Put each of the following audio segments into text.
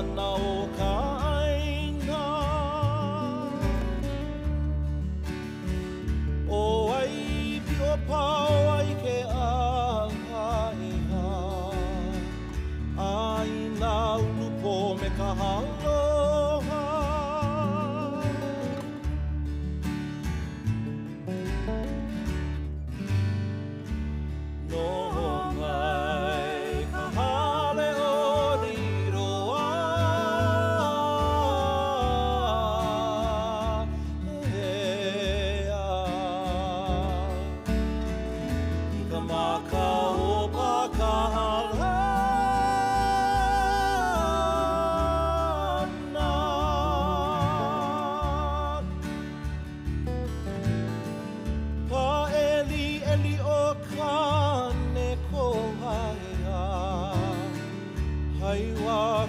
أنه كان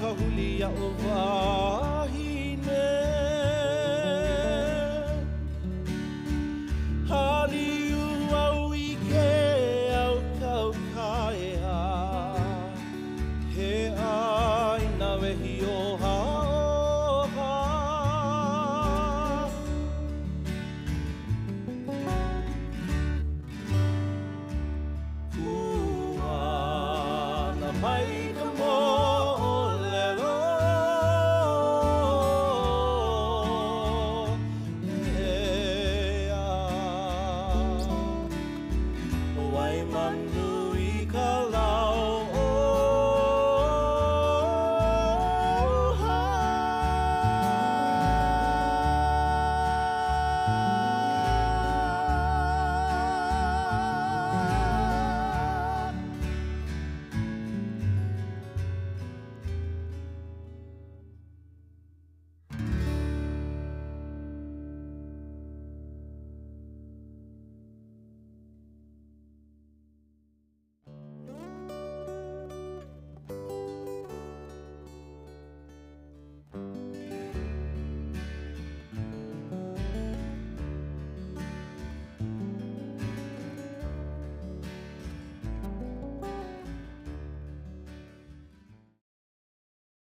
ka huli o wahine Hali u au i au kau kae a He ai na wehi o na Bye.